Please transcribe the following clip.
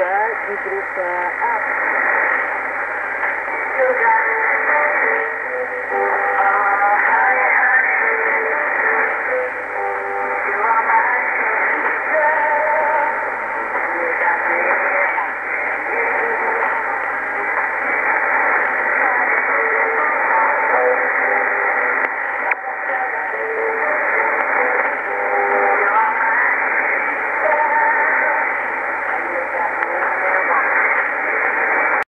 grita e grita up.